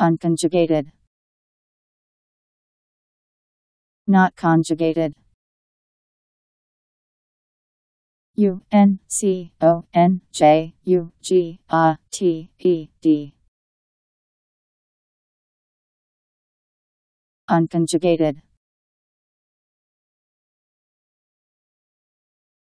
Unconjugated. Not conjugated. U N C O N J U G A T E D. Unconjugated.